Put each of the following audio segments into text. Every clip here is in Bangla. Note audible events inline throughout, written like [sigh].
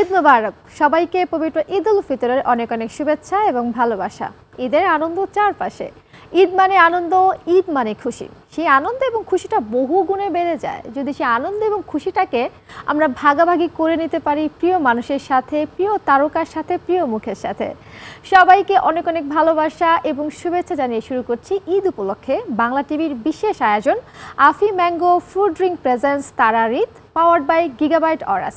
ঈদ মুবারক। সবাইকে পবিত্র ঈদ উল ফিতরের অনেক অনেক শুভেচ্ছা এবং ভালোবাসা। ঈদের আনন্দ চারপাশে। ঈদ মানে আনন্দ, ঈদ মানে খুশি। সেই আনন্দ এবং খুশিটা বহু গুণে বেড়ে যায়। যদি সেই আনন্দ এবং খুশিটাকে আমরা ভাগাভাগি করে নিতে পারি প্রিয় মানুষের সাথে, প্রিয় তারকার সাথে, প্রিয় মুখের সাথে। সবাইকে অনেক অনেক ভালোবাসা এবং শুভেচ্ছা জানিয়ে শুরু করছি ঈদ উপলক্ষে বাংলা টিভির বিশেষ আয়োজন, Afi mango food drink presents তারার Eid, powered by Gigabyte Aorus.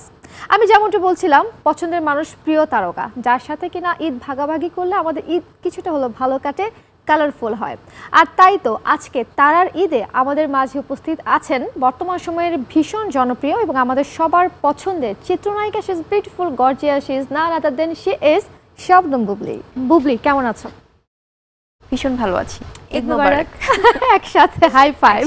আমি যেমনটা বলছিলাম, পছন্দের মানুষ প্রিয় তারকা। যার সাথে কিনা ঈদ ভাগাভাগি করলে আমাদের ঈদ কিছুটা হলো ভালো কাটে। কালারফুল হয়। আর তাই তো আজকে তারার ঈদে আমাদের মাঝে উপস্থিত আছেন বর্তমান সময়ের ভীষণ জনপ্রিয় এবং আমাদের সবার পছন্দের চিত্রনায়িকা she is beautiful gorgeous she is none other than she is Shabnam Bubly. Bubly কেমন আছো? ভীষণ ভালো আছি। ঈদ মুবারক। [laughs] একসাথে হাই ফাইভ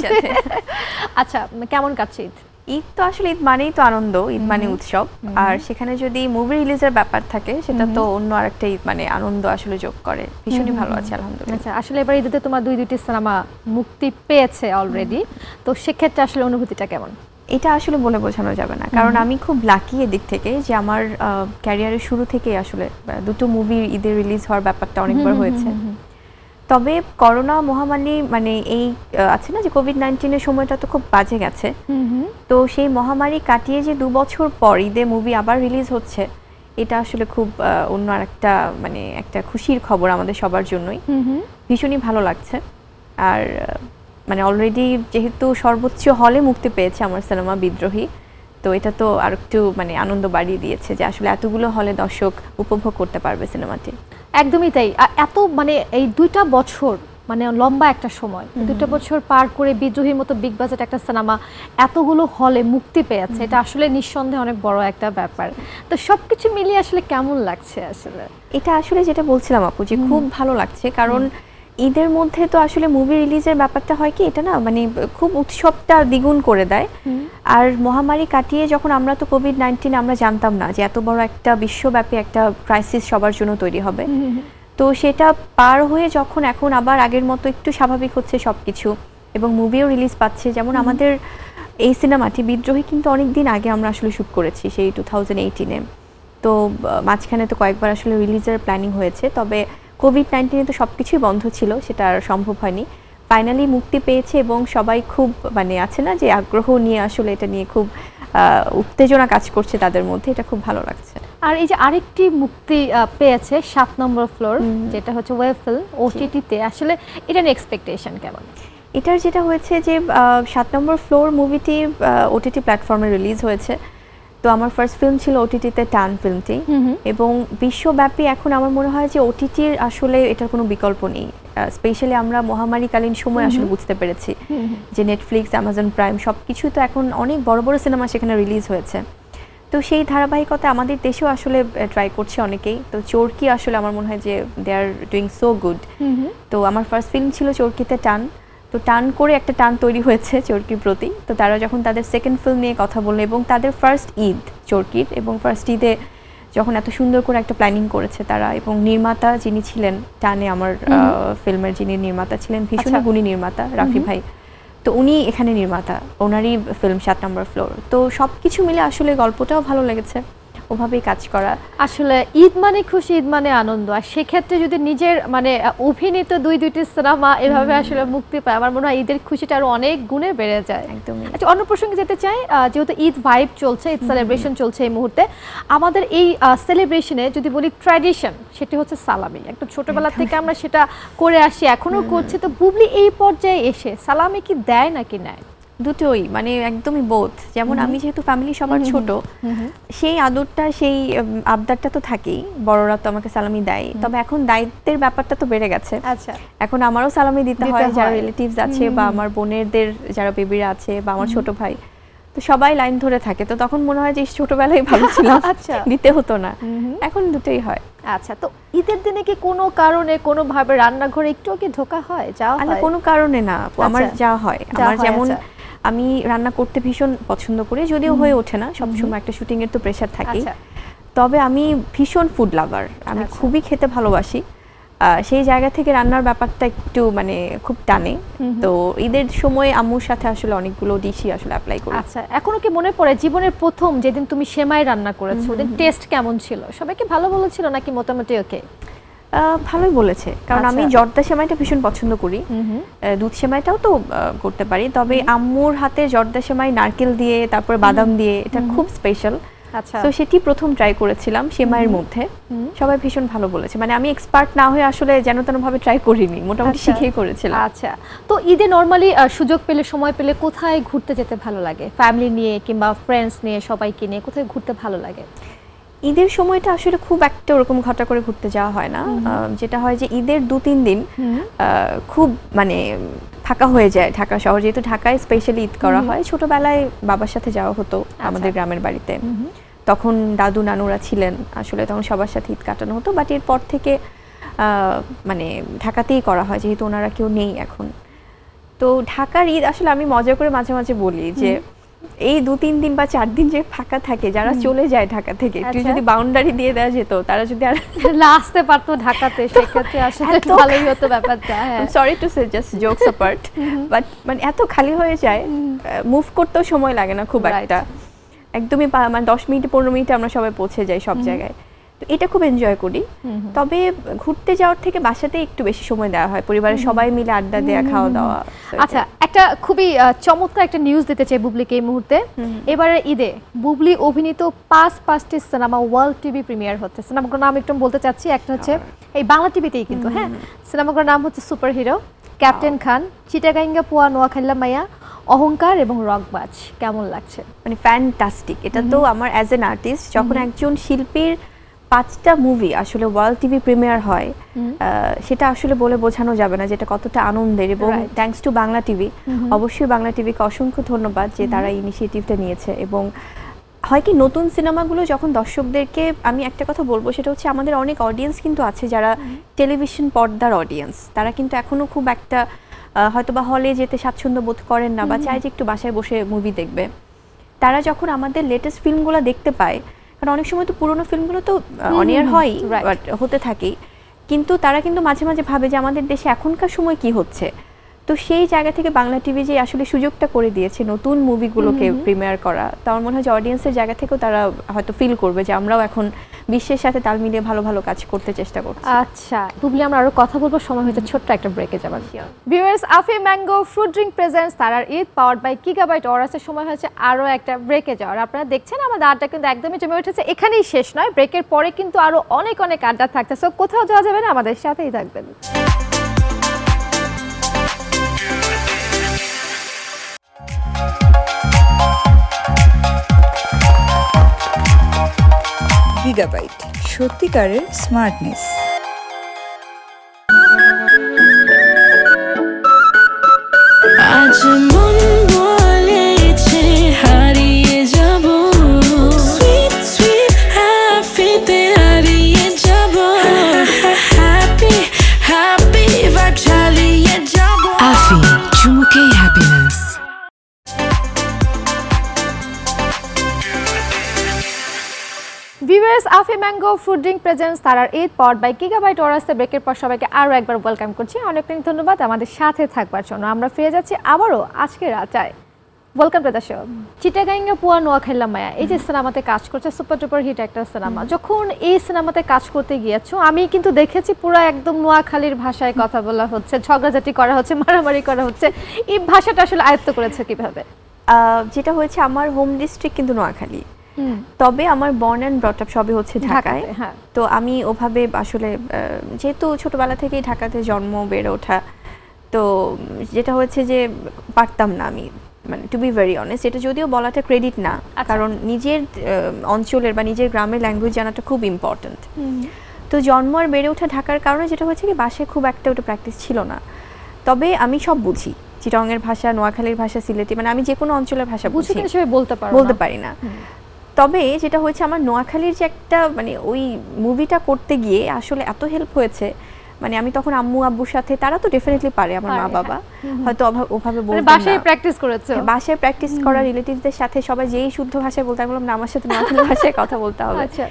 আচ্ছা কেমন কাটছে ঈদ? ঈদ তো আসলে ঈদ মানেই তো আনন্দ ঈদ মানে উৎসব। আর সেখানে যদি মুভি রিলিজের ব্যাপার থাকে সেটা তো অন্য আরেকটা ঈদ মানে আনন্দ আসলে যোগ করে। ভীষণই ভালো আছে আলহামদুলিল্লাহ। আচ্ছা আসলে এবার ঈদে তোমার দুই দুইটি সিনেমা মুক্তি পেয়েছে অলরেডি তো সেক্ষেত্রে আসলে অনুভূতিটা কেমন? এটা আসলে বলে বোঝানো যাবে না। কারণ আমি খুব লাকি এদিক থেকে যে আমার ক্যারিয়ারের শুরু থেকেই আসলে দুটো মুভি ঈদের রিলিজ হওয়ার ব্যাপারটা অনেকবার হয়েছে। তবে করোনা মহামারী মানে এই আছে না যে কোভিড নাইন্টিনের সময়টা তো খুব বাজে গেছে। তো সেই মহামারী কাটিয়ে যে দু বছর পর ঈদে মুভি আবার রিলিজ হচ্ছে এটা আসলে খুব অন্য আর একটা মানে একটা খুশির খবর আমাদের সবার জন্যই। ভীষণই ভালো লাগছে। আর মানে অলরেডি যেহেতু সর্বোচ্চ হলে মুক্তি পেয়েছে আমার সিনেমা বিদ্রোহী তো এটা তো আর একটু মানে আনন্দ বাড়িয়ে দিয়েছে যে আসলে এতগুলো হলে দর্শক উপভোগ করতে পারবে সিনেমাটি একদমই তাই। এত মানে এই দুইটা বছর মানে লম্বা একটা সময় দুটো বছর পার করে বিদ্রোহীর মতো বিগ বাজেট একটা সিনেমা এতগুলো হলে মুক্তি পেয়েছে এটা আসলে নিঃসন্দেহে অনেক বড় একটা ব্যাপার। তো সবকিছু মিলিয়ে আসলে কেমন লাগছে আসলে? এটা আসলে যেটা বলছিলাম আপু যে খুব ভালো লাগছে। কারণ ঈদের মধ্যে তো আসলে মুভি রিলিজের ব্যাপারটা হয় কি এটা না মানে খুব উৎসবটা দ্বিগুণ করে দেয়। আর মহামারী কাটিয়ে যখন আমরা তো কোভিড নাইন্টিন আমরা জানতাম না যে এত বড় একটা বিশ্বব্যাপী একটা ক্রাইসিস সবার জন্য তৈরি হবে। [laughs] তো সেটা পার হয়ে যখন এখন আবার আগের মতো একটু স্বাভাবিক হচ্ছে সবকিছু এবং মুভিও রিলিজ পাচ্ছে যেমন আমাদের এই সিনেমাটি বিদ্রোহী কিন্তু অনেক দিন আগে আমরা আসলে শ্যুট করেছি সেই টু থাউজেন্ড এইটিনে তো মাঝখানে তো কয়েকবার আসলে রিলিজের প্ল্যানিং হয়েছে তবে কোভিড নাইন্টিনে তো সব কিছুই বন্ধ ছিল সেটা আর সম্ভব হয়নি। ফাইনালি মুক্তি পেয়েছে এবং সবাই খুব মানে আছে না যে আগ্রহ নিয়ে আসলে এটা নিয়ে খুব উত্তেজনা কাজ করছে তাদের মধ্যে এটা খুব ভালো লাগছে। আর এই যে আরেকটি মুক্তি পেয়েছে সাত নম্বর ফ্লোর যেটা হচ্ছে ওয়েব ফিল্ম ওটিটিতে আসলে এটা নিয়ে এক্সপেকটেশন কেমন? এটার যেটা হয়েছে যে সাত নম্বর ফ্লোর মুভিটি ওটিটি প্ল্যাটফর্মে রিলিজ হয়েছে। তো আমার ফার্স্ট ফিল্ম ছিল ওটিটিতে টান ফিল্মটি। এবং বিশ্বব্যাপী এখন আমার মনে হয় যে ওটিটির আসলে এটার কোনো বিকল্প নেই। স্পেশালি আমরা মহামারীকালীন সময় আসলে বুঝতে পেরেছি যে নেটফ্লিক্স অ্যামাজন প্রাইম সব কিছু তো এখন অনেক বড় বড় সিনেমা সেখানে রিলিজ হয়েছে। তো সেই ধারাবাহিকতা আমাদের দেশেও আসলে ট্রাই করছে অনেকেই। তো চোরকি আসলে আমার মনে হয় যে they are doing so good তো আমার ফার্স্ট ফিল্ম ছিল চোরকিতে টান। তো টান করে একটা টান তৈরি হয়েছে চোরকির প্রতি। তো তারা যখন তাদের সেকেন্ড ফিল্ম নিয়ে কথা বলল এবং তাদের ফার্স্ট ঈদ চোরকির এবং ফার্স্ট ঈদে যখন এত সুন্দর করে একটা প্ল্যানিং করেছে তারা এবং নির্মাতা যিনি ছিলেন টানে আমার ফিল্মের যিনি নির্মাতা ছিলেন ভীষণ আচ্ছা। গুণী নির্মাতা রাফি ভাই। তো উনি এখানে নির্মাতা ওনারই ফিল্ম সাত নম্বর ফ্লোর তো সব কিছু মিলে আসলে গল্পটাও ভালো লেগেছে। ওভাবেই কাজ করা। আসলে ঈদ মানে খুশি ঈদ মানে আনন্দ। আর সেক্ষেত্রে যদি নিজের মানে অভিনীত দুই দুইটি সিনেমা এভাবে আসলে মুক্তি পায় আমার মনে হয় ঈদের খুশিটা আরও অনেক গুণে বেড়ে যায়। একদমই। আচ্ছা অন্য প্রসঙ্গে যেতে চাই যেহেতু ঈদ ভাইব চলছে ঈদ সেলিব্রেশন চলছে এই মুহূর্তে আমাদের এই সেলিব্রেশনে যদি বলি ট্র্যাডিশন সেটি হচ্ছে সালামি। একদম ছোটবেলা থেকে আমরা সেটা করে আসি এখনও করছি। তো বুবলি এই পর্যায়ে এসে সালামি কি দেয় নাকি নেয়? দুটোই মানে একদমই বোধ যেমন আমি যেহেতু ফ্যামিলি সবার ছোট সেই আদরটা সেই আবদারটা তো থাকেই। বড়রা তো আমাকে সালামি দেয়। তবে এখন দায়িত্বের ব্যাপারটা তো বেড়ে গেছে। আচ্ছা। এখন আমারও সালামি দিতে হয় যারা রিলেটিভস আছে বা আমার বোনেরদের যারা বেবিরা আছে বা আমার ছোট ভাই তো সবাই লাইন ধরে থাকে। তো তখন মনে হয় যে ছোটবেলায় ভালো ছিলাম [laughs] আচ্ছা। দিতে হতো না। এখন দুটোই হয়। আচ্ছা তো ঈদের দিনে কি কোনো কারণে কোনো ভাবে রান্নাঘরে একটু কি ঢোকা হয় যাওয়া হয়? কোনো কারণে না। আমার আচ্ছা। যা হয় আমার যেমন আচ্ছা। আমি রান্না করতে ভীষণ পছন্দ করি যদিও হয়ে ওঠে না সবসময় একটা শুটিং এর তো প্রেশার থাকেই। আচ্ছা। তবে আমি ভীষণ ফুড লাভার আমি আচ্ছা। খুবই খেতে ভালোবাসি। সেই জায়গা থেকে রান্নার ব্যাপারটা একটু মানে খুব টানে। তো ঈদের সময় আম্মুর সাথে আসলে অনেকগুলো ডিশই আসলে অ্যাপ্লাই করি। আচ্ছা এখনও কি মনে পড়ে জীবনের প্রথম যেদিন তুমি সেমাই রান্না করেছ? ওদিন টেস্ট কেমন ছিল? সবাইকে ভালো বলেছিল নাকি মোটামুটি ওকে ভালোই বলেছে। কারণ আমি আচ্ছা। জর্দা সেমাইটা ভীষণ পছন্দ করি। দুধ সেমাইটাও তো করতে পারি। তবে আম্মুর হাতে জর্দা সেমাই নারকেল দিয়ে তারপর বাদাম দিয়ে এটা খুব স্পেশাল আচ্ছা। তো সেটি প্রথম ট্রাই করেছিলাম সেমাইয়ের মধ্যে। সবাই ভীষণ ভালো বলেছে। মানে আমি এক্সপার্ট না হয়ে আসলে যেন তেন ভাবে ট্রাই করিনি। মোটামুটি আচ্ছা। শিখেই করেছিলাম। আচ্ছা। তো ঈদে নর্মালি সুযোগ পেলে সময় পেলে কোথায় ঘুরতে যেতে ভালো লাগে? ফ্যামিলি নিয়ে কিংবা ফ্রেন্ডস নিয়ে সবাইকে নিয়ে কোথায় ঘুরতে ভালো লাগে? ঈদের সময়টা আসলে খুব একটা ওরকম ঘটা করে ঘুরতে যাওয়া হয় না। যেটা হয় যে ঈদের দু তিন দিন খুব মানে ফাঁকা হয়ে যায় ঢাকা শহর। যেহেতু ঢাকায় স্পেশালি ঈদ করা হয় ছোটবেলায় বাবার সাথে যাওয়া হতো আমাদের গ্রামের বাড়িতে। তখন দাদু নানুরা ছিলেন আসলে তখন সবার সাথে ঈদ কাটানো হতো। বাট এরপর থেকে আহ, মানে ঢাকাতেই করা হয় যেহেতু ওনারা কেউ নেই এখন। তো ঢাকার ঈদ আসলে আমি মজা করে মাঝে মাঝে বলি যে এই দু তিন দিন বা চার দিন যে ফাঁকা থাকে যারা চলে যায় ঢাকা থেকে একটু আচ্ছা। যদি বাউন্ডারি দিয়ে দেওয়া যেত তারা যদি আর আসতে পারতো ঢাকাতে সেক্ষেত্রে আসলে এত- ভালোই হতো ব্যাপারটা হ্যাঁ। Sorry to say just jokes apart but মানে এত খালি হয়ে যায় মুভ করতেও সময় লাগে না খুব. একটা। একদমই মানে দশ মিনিট পনেরো মিনিটে আমরা সবাই পৌঁছে যাই সব জায়গায়। তো এটা খুব এনজয় করি। তবে ঘুরতে যাওয়ার থেকে বাসাতে একটু বেশি সময় দেওয়া হয়। পরিবারের সবাই মিলে আড্ডা দেওয়া খাওয়া দাওয়া আচ্ছা একটা খুবই চমৎকার একটা নিউজ দিতে চাই বুবলিকে এই মুহূর্তে। এবারে ঈদে বুবলি অভিনীত পাঁচ পাঁচটি সিনেমা ওয়ার্ল্ড টিভি প্রিমিয়ার হচ্ছে। সিনেমাগুলোর নাম একটু বলতে চাচ্ছি। একটা হচ্ছে এই বাংলা টিভিতেই কিন্তু হ্যাঁ? সিনেমাগুলোর নাম হচ্ছে super hero captain Khan Chittagainga Pua Noakhailla Maiya অহংকার এবং রকবাজ কেমন লাগছে? মানে ফ্যান্টাস্টিক এটা তো আমার অ্যাজ এন আর্টিস্ট যখন একজন শিল্পীর পাঁচটা মুভি আসলে ওয়ার্ল্ড টিভি প্রিমিয়ার হয় সেটা আসলে বলে বোঝানো যাবে না যেটা কতটা আনন্দের এবং. থ্যাঙ্কস টু বাংলা টিভি অবশ্যই বাংলা টিভিকে অসংখ্য ধন্যবাদ যে তারা ইনিশিয়েটিভটা নিয়েছে এবং হয় কি নতুন সিনেমাগুলো যখন দর্শকদেরকে আমি একটা কথা বলব সেটা হচ্ছে আমাদের অনেক অডিয়েন্স কিন্তু আছে যারা টেলিভিশন পর্দার অডিয়েন্স তারা কিন্তু এখনও খুব একটা হয়তো বা হলে যেতে স্বাচ্ছন্দ্য বোধ করেন না বা চায় যে একটু বাসায় বসে মুভি দেখবে। তারা যখন আমাদের লেটেস্ট ফিল্মগুলো দেখতে পায় কারণ অনেক সময় তো পুরোনো ফিল্মগুলো তো অনিয়ার হয় বাট হতে থাকে কিন্তু তারা কিন্তু মাঝে মাঝে ভাবে যে আমাদের দেশে এখনকার সময় কি হচ্ছে? তো সেই জায়গা থেকে বাংলা টিভি যে আসলে সুযোগটা করে দিয়েছে নতুন মুভিগুলোকে প্রিমিয়ার করা তো আমার মনে হয় যে অডিয়েন্সের জায়গা থেকেও তারা হয়তো ফিল করবে যে আমরাও এখন বিশ্বের সাথে তাল মিলিয়ে ভালো ভালো কাজ করতে চেষ্টা করছি। আচ্ছা বুবলি আমরা আরও কথা বলব সময় হয়েছে ছোট্ট একটা ব্রেকে যাবার। Viewers Afi mango fruit drink presents তারার ঈদ পাওয়ার বাই গিগাবাইট অরাসের সময় হয়েছে আরও একটা ব্রেকে যাওয়ার। আপনারা দেখছেন আমাদের আড্ডা কিন্তু একদমই জমে উঠেছে এখানেই শেষ নয়। ব্রেকের পরে কিন্তু আরও অনেক অনেক আড্ডা থাকছে সো কোথাও যাওয়া যাবে না আমাদের সাথেই থাকবেন। গিগাবাইট সত্যিকারের স্মার্টনেস আজ মন viewers Afi mango fruit drink presents তারার ঈদ পাওয়ার্ড বাই গিগাবাইট অরাসে ব্রেকের পর সবাইকে আরও একবার ওয়েলকাম করছি। অনেক অনেক ধন্যবাদ আমাদের সাথে থাকবার জন্য। আমরা ফিরে যাচ্ছি আবারও আজকে রাতায় welcome the show Chittagainga Pua Noakhailla Maiya. এই যে সিনেমাতে কাজ করছে সুপার টুপার হিট একটা সিনেমা। যখন এই সিনেমাতে কাজ করতে গিয়েছো আমি কিন্তু দেখেছি পুরো একদম নোয়াখালীর ভাষায় কথা বলা হচ্ছে ঝগড়াঝাটি করা হচ্ছে মারামারি করা হচ্ছে। এই ভাষাটা আসলে আয়ত্ত করেছে কীভাবে? যেটা হয়েছে আমার হোম ডিস্ট্রিক্ট কিন্তু নোয়াখালী। তবে আমার বর্ন অ্যান্ড ব্রট আপ সবই হচ্ছে ঢাকায়। হ্যাঁ। তো আমি ওভাবে আসলে যেহেতু ছোটবেলা থেকেই ঢাকাতে জন্ম বেড়ে ওঠা তো যেটা হচ্ছে যে পারতাম না আমি মানে টু বি ভেরি অনেস্ট এটা যদিও বলাটা ক্রেডিট না আচ্ছা। কারণ নিজের অঞ্চলের বা নিজের গ্রামের ল্যাঙ্গুয়েজ জানাটা খুব ইম্পর্ট্যান্ট তো জন্ম আর বেড়ে ওঠা ঢাকার কারণে যেটা হচ্ছে কি বাসায় খুব একটা ওটা প্র্যাকটিস ছিল না। তবে আমি সব বুঝি চিটংয়ের ভাষা নোয়াখালীর ভাষা সিলেটি মানে আমি যে কোনো অঞ্চলের ভাষা বুঝি বলতে পারি না। তবে যেটা হয়েছে আমার নোয়াখালীর যে একটা মানে ওই মুভিটা করতে গিয়ে আসলে এত হেল্প হয়েছে। মানে আমি তখন আম্মু আব্বুর সাথে তারা তো ডেফিনেটলি পারে আমার মা বাবা হয়তো অভা- ওভাবে বলতো বাসায় প্র্যাকটিস করেছ? হ্যাঁ, বাসায় প্র্যাকটিস করা রিলেটিভদের সাথে সবাই যেই শুদ্ধ ভাষায় বলতে আমি বললাম না আমার সাথে নোয়াখালী ভাষায় কথা বলতে হবে। আচ্ছা।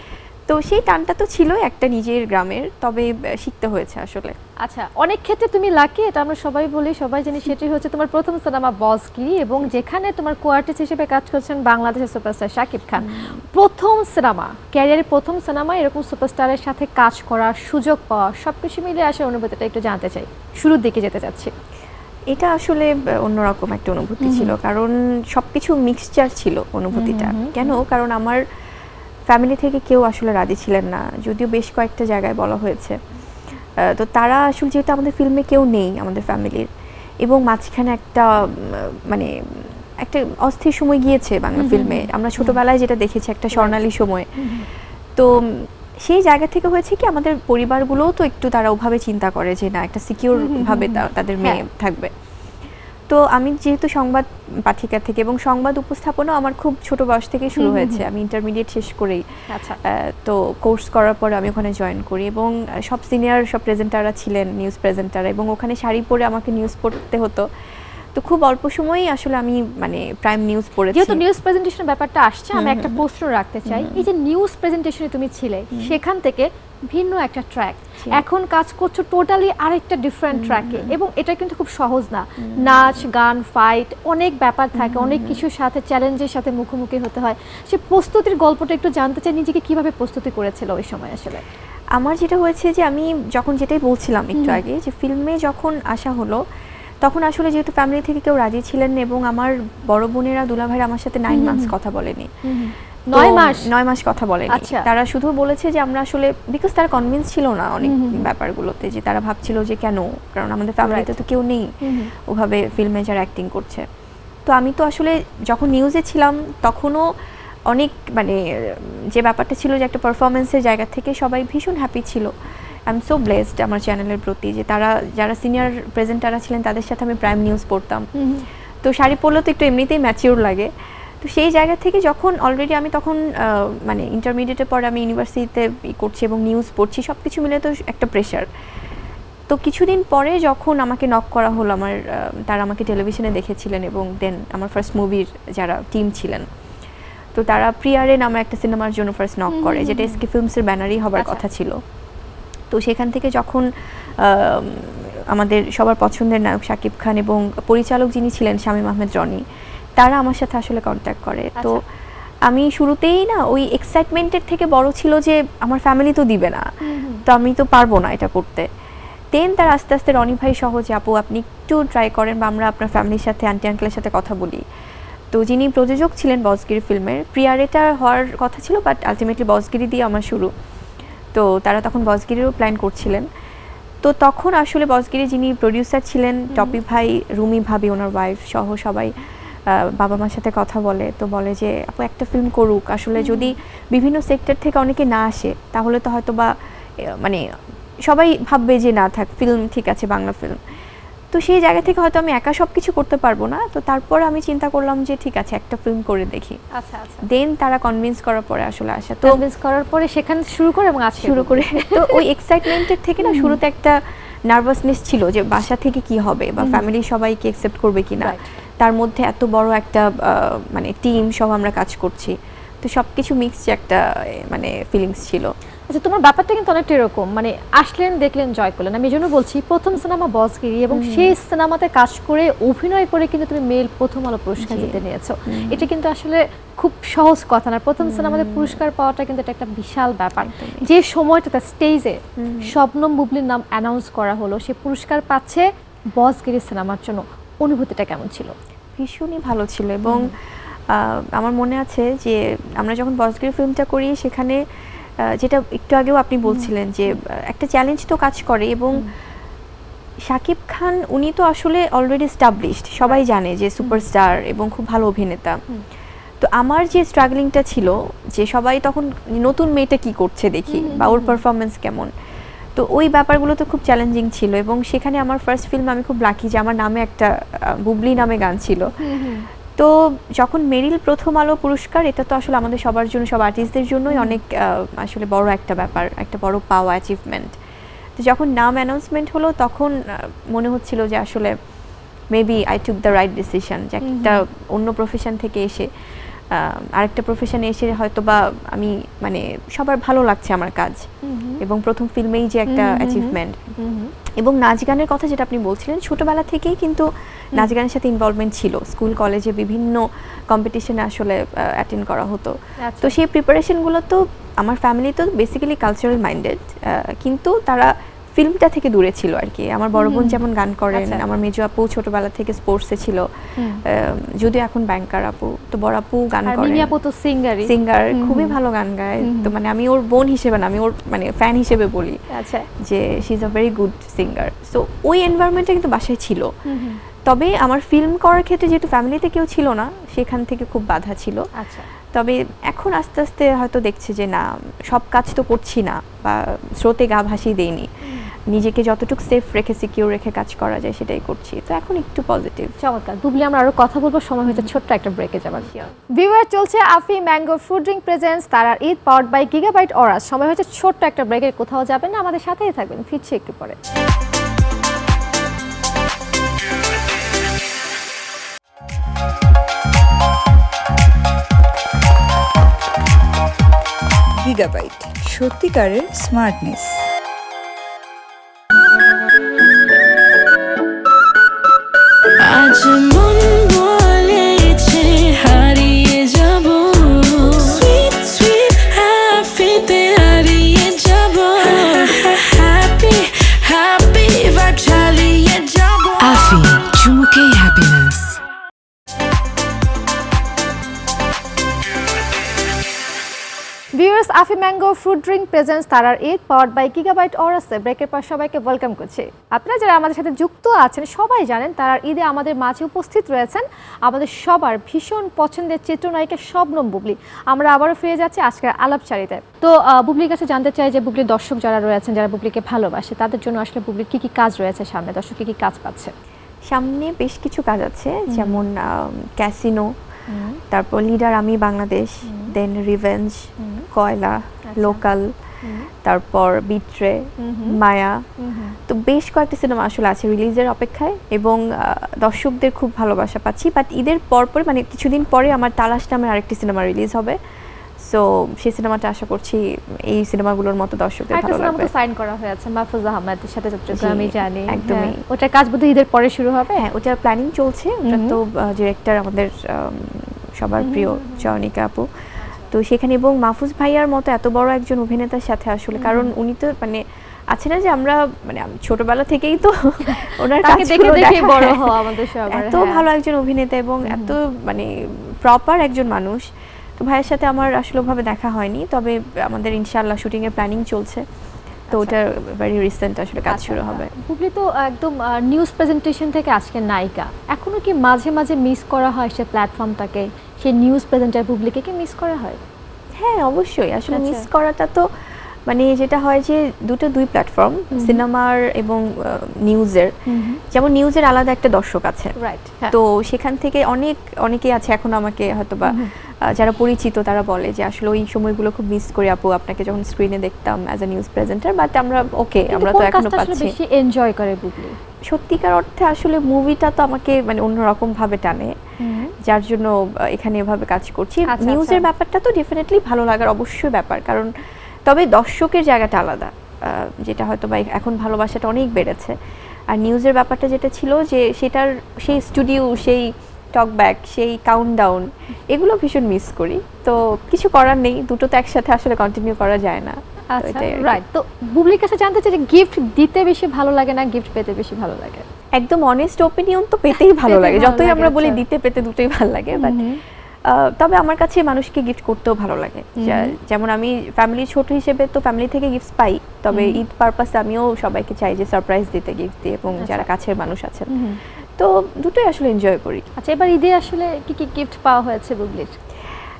তো সেই টানটা তো ছিল একটা নিজের গ্রামের তবে শিখতে হয়েছে আসলে। আচ্ছা অনেক ক্ষেত্রে তুমি লাকি এটা আমরা সবাই বলি সবাই জানি [laughs] সেটি হচ্ছে তোমার প্রথম সিনেমা বসগিরি এবং যেখানে তোমার কোয়ার্টিস্ট হিসেবে কাজ করছেন বাংলাদেশের সুপারস্টার শাকিব খান। প্রথম সিনেমা ক্যারিয়ারের প্রথম সিনেমা এরকম সুপারস্টারের সাথে কাজ করার সুযোগ পাওয়া সবকিছু মিলে আসার অনুভূতিটা একটু জানতে চাই। শুরুর দিকে যেতে চাচ্ছি। এটা আসলে অন্যরকম একটা অনুভূতি ছিল কারণ সবকিছু মিক্সচার ছিল অনুভূতিটা। কেন? কারণ আমার ফ্যামিলি থেকে কেউ আসলে রাজি ছিলেন না যদিও বেশ কয়েকটা জায়গায় বলা হয়েছে। তো তারা আসলে যেহেতু আমাদের ফিল্মে কেউ নেই আমাদের ফ্যামিলির এবং মাঝখানে একটা মানে একটা অস্থির সময় গিয়েছে বাংলা ফিল্মে আমরা ছোটবেলায় যেটা দেখেছি একটা স্বর্ণালী সময়। তো সেই জায়গা থেকে হয়েছে কি আমাদের পরিবারগুলোও তো একটু তারা ওভাবে চিন্তা করে যে না একটা সিকিউর ভাবে তাদের মেয়ে থাকবে। তো আমি যেহেতু সংবাদ পাঠিকা থেকে এবং সংবাদ উপস্থাপনা আমার খুব ছোট বয়স থেকে শুরু হয়েছে। আমি ইন্টারমিডিয়েট শেষ করেই। আচ্ছা। তো কোর্স করার পর আমি ওখানে জয়েন করি এবং সব সিনিয়র সব প্রেজেন্টাররা ছিলেন নিউজ প্রেজেন্টার এবং ওখানে শাড়ি পরে আমাকে নিউজ পড়তে হতো। তো খুব অল্প সময়ই আসলে আমি মানে প্রাইম নিউজ পড়েছি। যেহেতু নিউজ প্রেজেন্টেশন ব্যাপারটা আসছে আমি একটা প্রশ্ন রাখতে চাই। এই যে নিউজ প্রেজেন্টেশনে তুমি ছিলে সেখান থেকে ভিন্ন একটা ট্র্যাক এখন কাজ করছ টোটালি আরেকটা ডিফারেন্ট ট্র্যাকে এবং এটা কিন্তু খুব সহজ না। নাচ গান ফাইট অনেক ব্যাপার থাকে অনেক কিছুর সাথে চ্যালেঞ্জের সাথে মুখোমুখি হতে হয়। সে প্রস্তুতির গল্পটা একটু জানতে চাই নিজেকে কীভাবে প্রস্তুতি করেছিল ওই সময় আসলে? আমার যেটা হয়েছে যে আমি যখন যেটাই বলছিলাম একটু আগে যে ফিল্মে যখন আসা হলো তখন আসলে যেহেতু ফ্যামিলি থেকে কেউ রাজি ছিলেন না এবং আমার বড় বোনেরা দুলাভাইরা আমার সাথে নাইন মান্থস কথা বলেনি। নয় মাস? নয় মাস কথা বলেনি। আচ্ছা। তারা শুধু বলেছে যে আমরা আসলে বিকজ তারা কনভিন্স ছিল না অনেক ব্যাপারগুলোতে যে তারা ভাবছিল যে কেন? কারণ আমাদের ফ্যামিলিতে তো কেউ নেই। ওভাবে ফিল্মে যারা অ্যাক্টিং করছে। তো আমি তো আসলে যখন নিউজে ছিলাম তখনও অনেক মানে যে ব্যাপারটা ছিল যে একটা পারফরমেন্সের জায়গা থেকে সবাই ভীষণ হ্যাপি ছিল। আই এম সো ব্লেসড আমার চ্যানেলের প্রতি যে তারা যারা সিনিয়র প্রেজেন্টাররা ছিলেন তাদের সাথে আমি প্রাইম নিউজ পড়তাম। তো শাড়ি পরলে তো একটু এমনিতেই ম্যাচিওর লাগে। তো সেই জায়গা থেকে যখন অলরেডি আমি তখন মানে ইন্টারমিডিয়েটের পর আমি ইউনিভার্সিটিতে ই করছি এবং নিউজ পড়ছি সব কিছু মিলে তো একটা প্রেশার তো কিছুদিন পরে যখন আমাকে নক করা হলো আমার তারা আমাকে টেলিভিশনে দেখেছিলেন এবং দেন আমার ফার্স্ট মুভির যারা টিম ছিলেন তো তারা প্রিয়ারে নামে একটা সিনেমার জন্য ফার্স্ট নক করে যেটা এসকে ফিল্মসের ব্যানারই হবার আচ্ছা। কথা ছিল। তো সেখান থেকে যখন আম, আমাদের সবার পছন্দের নায়ক শাকিব খান এবং পরিচালক যিনি ছিলেন শামীম আহমেদ রনি তারা আমার সাথে আসলে কন্ট্যাক্ট করে। তো আচ্ছা। আমি শুরুতেই না ওই এক্সাইটমেন্টের থেকে বড় ছিল যে আমার ফ্যামিলি তো দিবে না। তো আমি তো পারব না এটা করতে। দেন তার আস্তে আস্তে রনি ভাই সহ যে আপু আপনি একটু ট্রাই করেন বা আমরা আপনার ফ্যামিলির সাথে আন্টি আঙ্কেলের সাথে কথা বলি। তো যিনি প্রযোজক ছিলেন বসগিরি ফিল্মের প্রিয়ারেটা হওয়ার কথা ছিল বাট আলটিমেটলি বসগিরি দিয়ে আমার শুরু। তো তারা তখন বসগিরিরও প্ল্যান করছিলেন। তো তখন আসলে বসগিরি যিনি প্রডিউসার ছিলেন টপি ভাই রুমি ভাবি ওনার ওয়াইফ সহ সবাই বাবা মার সাথে কথা বলে। তো বলে যে আপু একটা ফিল্ম করুক। আসলে যদি বিভিন্ন সেক্টর থেকে অনেকে না আসে তাহলে তো হয়তো বা মানে সবাই ভাববে যে না থাক ফিল্ম ঠিক আছে বাংলা ফিল্ম তো সেই জায়গা থেকে হয়তো আমি একা সব কিছু করতে পারব না। তো তারপর আমি চিন্তা করলাম যে ঠিক আছে একটা ফিল্ম করে দেখি। আচ্ছা আচ্ছা। দেন তারা কনভিন্স করার পরে আসলে আসা। তো কনভিন্স করার পরে সেখানে শুরু করে এবং আজকে শুরু করে। [laughs] তো ওই এক্সাইটমেন্টের থেকে না শুরুতে একটা নার্ভাসনেস ছিল যে বাসা থেকে কি হবে বা ফ্যামিলির সবাইকে অ্যাকসেপ্ট করবে কিনা। Right. তার মধ্যে এত বড় একটা মানে টিম সব আমরা কাজ করছি। তো সবকিছু মিক্সড একটা মানে ফিলিংস ছিল। আচ্ছা তোমার ব্যাপারটা কিন্তু অনেকটা এরকম। মানে আসলেন দেখলেন জয় করলেন। আমি এই জন্য বলছি প্রথম সিনেমা বসগিরি এবং সেই সিনেমাতে কাজ করে অভিনয় করে কিন্তু তুমি মেল প্রথম আলো পুরস্কার জিতে নিয়েছো। এটা কিন্তু আসলে খুব সহজ কথা না। প্রথম সিনেমাতে পুরস্কার পাওয়াটা কিন্তু এটা একটা বিশাল ব্যাপার। যে সময়টাতে স্টেজে শবনম বুবলির নাম অ্যানাউন্স করা হলো সে পুরস্কার পাচ্ছে বসগিরি সিনেমার জন্য। অনুভূতিটা কেমন ছিল? ভীষণই ভালো ছিল এবং আহ, আমার মনে আছে যে আমরা যখন বসগিরি ফিল্মটা করি সেখানে যেটা একটু আগেও আপনি বলছিলেন যে একটা চ্যালেঞ্জ তো কাজ করে এবং শাকিব খান উনি তো আসলে অলরেডি স্টাবলিশড সবাই জানে যে সুপারস্টার এবং খুব ভালো অভিনেতা। তো আমার যে স্ট্রাগলিংটা ছিল যে সবাই তখন নতুন মেয়েটা কি করছে দেখি বা ওর পারফরমেন্স কেমন। তো ওই ব্যাপারগুলো তো খুব চ্যালেঞ্জিং ছিল এবং সেখানে আমার ফার্স্ট ফিল্ম আমি খুব লাকি যে আমার নামে একটা বুবলি নামে গান ছিল। তো যখন মেরিল প্রথম আলো পুরস্কার এটা তো আসলে আমাদের সবার জন্য সব আর্টিস্টদের জন্যই অনেক আসলে বড় একটা ব্যাপার একটা বড় পাওয়া অ্যাচিভমেন্ট তো যখন নাম অ্যানাউন্সমেন্ট হলো তখন মনে হচ্ছিল যে আসলে maybe I took the right decision যে একটা অন্য প্রফেশন থেকে এসে। আরেকটা প্রফেশনে এসে হয়তো বা আমি মানে সবার ভালো লাগছে আমার কাজ। এবং প্রথম ফিল্মেই যে একটা। অ্যাচিভমেন্ট এবং নাচ গানের কথা যেটা আপনি বলছিলেন ছোটবেলা থেকেই কিন্তু নাচ গানের সাথে ইনভলভমেন্ট ছিল। স্কুল কলেজে বিভিন্ন কম্পিটিশনে আসলে অ্যাটেন্ড করা হতো। আচ্ছা। তো সেই প্রিপারেশনগুলো তো আমার ফ্যামিলি তো বেসিক্যালি কালচারাল মাইন্ডেড কিন্তু তারা ফিল্মটা থেকে দূরে ছিল আর কি। আমার বড় বোন যেমন গান করেন আচ্ছা। আমার মেজো আপু ছোটবেলা থেকে স্পোর্টসে ছিল। যদিও এখন ব্যাংকার আপু। তো বড় আপু গান করেন। আপু তো সিঙ্গারই সিঙ্গার খুবই ভালো গান গায়। তো মানে আমি ওর বোন হিসেবে না আমি ওর মানে ফ্যান হিসেবে বলি আচ্ছা। যে she is a very good singer so ওই এনভায়রনমেন্টটা কিন্তু বাসায় ছিল। তবে আমার ফিল্ম করার ক্ষেত্রে যেহেতু ফ্যামিলিতে কেউ ছিল না সেখান থেকে খুব বাধা ছিল। আচ্ছা। তবে এখন আস্তে আস্তে হয়তো দেখছে যে না সব কাজ তো করছি না বা স্রোতে গা ভাসিয়ে দেইনি। নিজেকে যতটুকু সেফ রেখে সিকিউর রেখে কাজ করা যায় সেটাই করছি। তো এখন একটু পজিটিভ চমৎকার। বুবলি আমরা আরও কথা বলব সময় হয়েছে ছোট্ট একটা ব্রেকে যাবার। ভিউয়ার চলছে Afi mango food drink presents তারার Eid powered by Gigabyte Aorus সময় হয়েছে ছোট্ট একটা ব্রেকে কোথাও যাবেন না আমাদের সাথেই থাকবেন ফিরছি একটু পরে। গিগাবাইট সত্যিকারের স্মার্টনেস আজ মন ম্যাঙ্গো ফ্রুট ড্রিঙ্ক প্রেজেন্স তারার Eid powered by gigabyte Gigabyte অরাসে ব্রেকের পর সবাইকে ওয়েলকাম করছি। আপনারা যারা আমাদের সাথে যুক্ত আছেন সবাই জানেন তারার ঈদে আমাদের মাঝে উপস্থিত রয়েছেন আমাদের সবার ভীষণ পছন্দের চিত্রনায়িকা শবনম বুবলি। আমরা আবারও ফিরে যাচ্ছি আজকের আলাপচারিতে। তো বুবলির কাছে জানতে চাই যে বুবলির দর্শক যারা রয়েছেন যারা বুবলিকে ভালোবাসে তাদের জন্য আসলে বুবলির কি কি কাজ রয়েছে সামনে? দর্শক কী কী কাজ পাচ্ছে? সামনে বেশ কিছু কাজ আছে যেমন ক্যাসিনো তারপর leader Ami Bangladesh then revenge Koyla local তারপর বিট্রে মায়া। তো বেশ কয়েকটা সিনেমা আসলে আছে রিলিজের অপেক্ষায় এবং দর্শকদের খুব ভালোবাসা পাচ্ছি। বাট ঈদের পরপর মানে কিছুদিন পরে আমার তালাশ নামের আরেকটি সিনেমা রিলিজ হবে। সো সেই সিনেমাটা আশা করছি এই সিনেমাগুলোর মতো দর্শকদের ভালো লাগবে তো সাইন করা হয়েছে মাহফুজ আহমেদের সাথে চট্টগ্রাম আমি জানি। একদমই। হ্যাঁ, ওটার কাজ বোধহয় ঈদের পরে শুরু হবে? হ্যাঁ ওটার প্ল্যানিং চলছে। ওটা। তো ডিরেক্টর আমাদের সবার প্রিয় চয়নিকা আপু তো সেখানে এবং মাহফুজ ভাইয়ার মতো এত বড় একজন অভিনেতার সাথে আসলে কারণ উনি তো মানে আছে না যে আমরা মানে ছোটবেলা থেকেই তো [laughs] ওনার তাকে দেখে দেখে বড় হওয়া আমাদের সবার এত হ্যাঁ। ভালো একজন অভিনেতা এবং এত মানে প্রপার একজন মানুষ। তো ভাইয়ের সাথে আমার আসলে ভাবে দেখা হয়নি তবে আমাদের ইনশাআল্লাহ শুটিং এর প্ল্যানিং চলছে। তো। ওটার ভেরি রিসেন্ট আসলে কাজ আচ্ছা, শুরু আচ্ছা। হবে। বুবলি তো একদম নিউজ প্রেজেন্টেশন থেকে আজকে নায়িকা। এখনও কি মাঝে মাঝে মিস করা হয় সে প্ল্যাটফর্মটাকে সেই নিউজ প্রেজেন্টার পাবলিককে কি মিস করা হয় হ্যাঁ অবশ্যই আসলে আচ্ছা। মিস করাটা তো মানে যেটা হয় যে দুটো দুই প্ল্যাটফর্ম সিনেমার এবং নিউজের যেমন নিউজের আলাদা একটা দর্শক আছে। রাইট তো সেখান থেকে অনেক অনেকেই আছে এখন আমাকে হয়তো বা যারা পরিচিত তারা বলে যে আসলে ওই সময়গুলো খুব মিস করি আপু আপনাকে যখন স্ক্রিনে দেখতাম as a news presenter but আমরা ওকে আমরা তো এখনও পাচ্ছি। বেশি এনজয় করে বুবলি? সত্যিকার অর্থে আসলে মুভিটা তো আমাকে মানে অন্যরকম ভাবে টানে। যার জন্য এখানে এভাবে কাজ করছি। আচ্ছা, নিউজের আচ্ছা। ব্যাপারটা তো ডেফিনেটলি ভালো লাগার অবশ্যই ব্যাপার। কারণ তবে দর্শকের জায়গাটা আলাদা যেটা হয়তো বা এখন ভালোবাসাটা অনেক বেড়েছে। আর নিউজের ব্যাপারটা যেটা ছিল যে সেটার সেই স্টুডিও সেই টকব্যাক সেই কাউন্টডাউন এগুলো ভীষণ মিস করি। তো কিছু করার নেই দুটো তো একসাথে আসলে কন্টিনিউ করা যায় না। আচ্ছা। রাইট তো বুবলির কাছে জানতে চাই যে গিফট দিতে বেশি ভালো লাগে না গিফট পেতে বেশি ভালো লাগে? একদম অনেস্ট ওপিনিয়ন তো পেতেই ভালো লাগে। যতই আমরা বলি আচ্ছা। দিতে পেতে দুটোই ভালো লাগে বাট তবে আমার কাছে মানুষকে গিফট করতেও ভালো লাগে। যেমন আমি ফ্যামিলি ছোট হিসেবে তো ফ্যামিলি থেকে গিফট পাই তবে ঈদ পারপাসে আমিও সবাইকে চাই যে সারপ্রাইজ দিতে গিফট দিই এবং যারা কাছের মানুষ আছেন। তো দুটোই আসলে এনজয় করি। আচ্ছা এবার ঈদে আসলে কি কি গিফট পাওয়া হয়েছে বুবলির?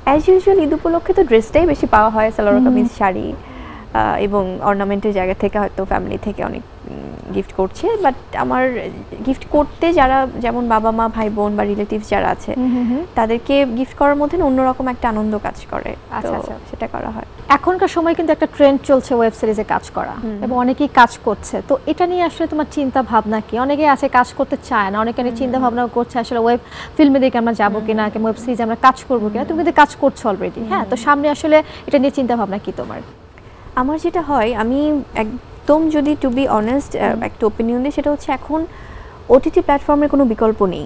অ্যাজ ইউজুয়াল ঈদ উপলক্ষে তো ড্রেসটাই বেশি পাওয়া হয় সালোয়ার কামিজ শাড়ি এবং অর্নামেন্টের জায়গা থেকে হয়তো ফ্যামিলি থেকে অনেক গিফট করছে বাট আমার গিফট করতে যারা যেমন বাবা মা ভাই বোন বা রিলেটিভস যারা আছে তাদেরকে গিফট করার মধ্যে অন্যরকম একটা আনন্দ কাজ করে। আচ্ছা, আচ্ছা। সেটা করা হয়। এখনকার সময় কিন্তু একটা ট্রেন্ড চলছে ওয়েব সিরিজে কাজ করা এবং অনেকেই কাজ করছে। তো এটা নিয়ে আসলে তোমার চিন্তা ভাবনা কি? অনেকে আছে কাজ করতে চায় না অনেকে অনেক চিন্তা ভাবনা করছে আসলে ওয়েব ফিল্মে দেখে আমরা যাব কিনা কিংবা ওয়েব সিরিজে আমরা কাজ করব কিনা তুমি কিন্তু কাজ করছ অলরেডি হ্যাঁ? তো সামনে আসলে এটা নিয়ে চিন্তা ভাবনা কি তোমার? আমার যেটা হয় আমি একদম যদি টু বি অনেস্ট একটা ওপিনিয়ন দিই সেটা হচ্ছে এখন ওটিটি প্ল্যাটফর্মের কোনো বিকল্প নেই।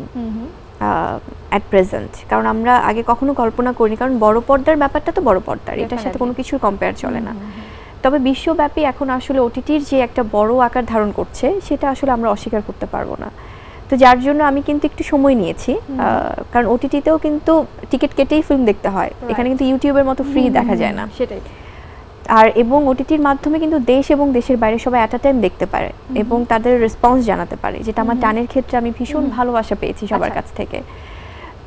অ্যাট প্রেজেন্ট কারণ আমরা আগে কখনো কল্পনা করিনি কারণ বড় পর্দার ব্যাপারটা তো বড় পর্দার এটার সাথে কোনো কিছুর কম্পেয়ার চলে না। তবে বিশ্বব্যাপী এখন আসলে ওটিটির যে একটা বড় আকার ধারণ করছে সেটা আসলে আমরা অস্বীকার করতে পারব না। তো যার জন্য আমি কিন্তু একটু সময় নিয়েছি কারণ ওটিটিতেও কিন্তু টিকিট কেটেই ফিল্ম দেখতে হয়। এখানে কিন্তু ইউটিউবের মতো ফ্রি দেখা যায় না। সেটাই। আর এবং ওটিটির মাধ্যমে কিন্তু দেশ এবং দেশের বাইরে সবাই অ্যাট টাইম দেখতে পারে এবং তাদের রেসপন্স জানাতে পারে। যেটা আমার টানের ক্ষেত্রে আমি ভীষণ ভালোবাসা পেয়েছি সবার আচ্ছা। কাছ থেকে।